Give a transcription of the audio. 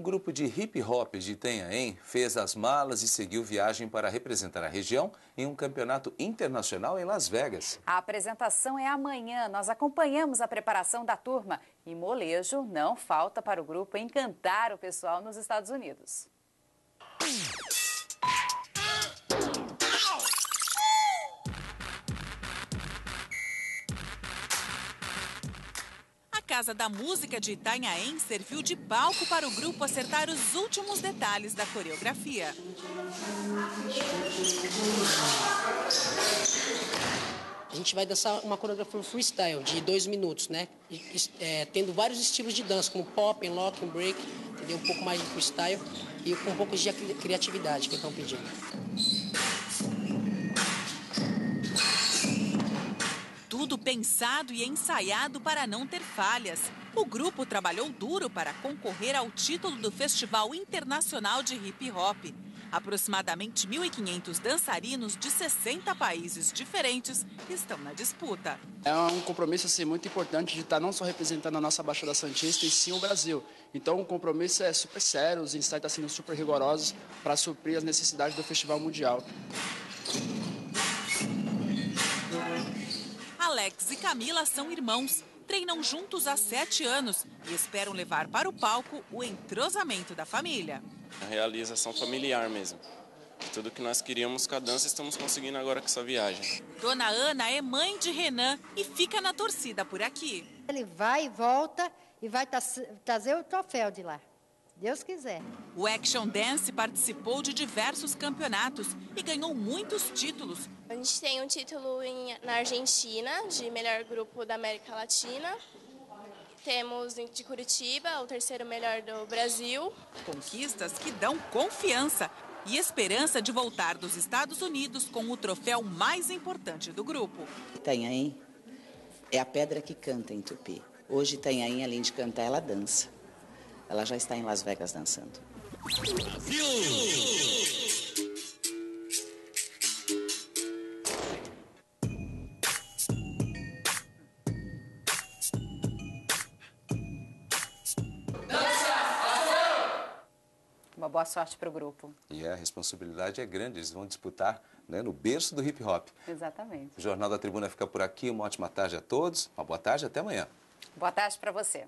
grupo de hip hop de Itanhaém fez as malas e seguiu viagem para representar a região em um campeonato internacional em Las Vegas. A apresentação é amanhã. Nós acompanhamos a preparação da turma e molejo não falta para o grupo encantar o pessoal nos Estados Unidos. Casa da Música de Itanhaém serviu de palco para o grupo acertar os últimos detalhes da coreografia. A gente vai dançar uma coreografia freestyle de dois minutos, né? É, tendo vários estilos de dança, como pop, lock, break, entendeu? Um pouco mais de freestyle e com um pouco de criatividade que estão pedindo. Pensado e ensaiado para não ter falhas. O grupo trabalhou duro para concorrer ao título do Festival Internacional de Hip Hop. Aproximadamente 1.500 dançarinos de 60 países diferentes estão na disputa. É um compromisso assim, muito importante de estar não só representando a nossa Baixada Santista, e sim o Brasil. Então o compromisso é super sério, os ensaios estão sendo super rigorosos para suprir as necessidades do Festival Mundial. Alex e Camila são irmãos, treinam juntos há sete anos e esperam levar para o palco o entrosamento da família. A realização familiar mesmo. Tudo que nós queríamos com a dança estamos conseguindo agora com essa viagem. Dona Ana é mãe de Renan e fica na torcida por aqui. Ele vai e volta e vai trazer o troféu de lá. Deus quiser. O Action Dance participou de diversos campeonatos e ganhou muitos títulos. A gente tem um título em, na Argentina, de melhor grupo da América Latina. Temos de Curitiba, o terceiro melhor do Brasil. Conquistas que dão confiança e esperança de voltar dos Estados Unidos com o troféu mais importante do grupo. Itanhaém é a pedra que canta em Tupi. Hoje Itanhaém, além de cantar, ela dança. Ela já está em Las Vegas dançando. Brasil! Uma boa sorte para o grupo. E a responsabilidade é grande, eles vão disputar né, no berço do hip hop. Exatamente. O Jornal da Tribuna fica por aqui. Uma ótima tarde a todos. Uma boa tarde, até amanhã. Boa tarde para você.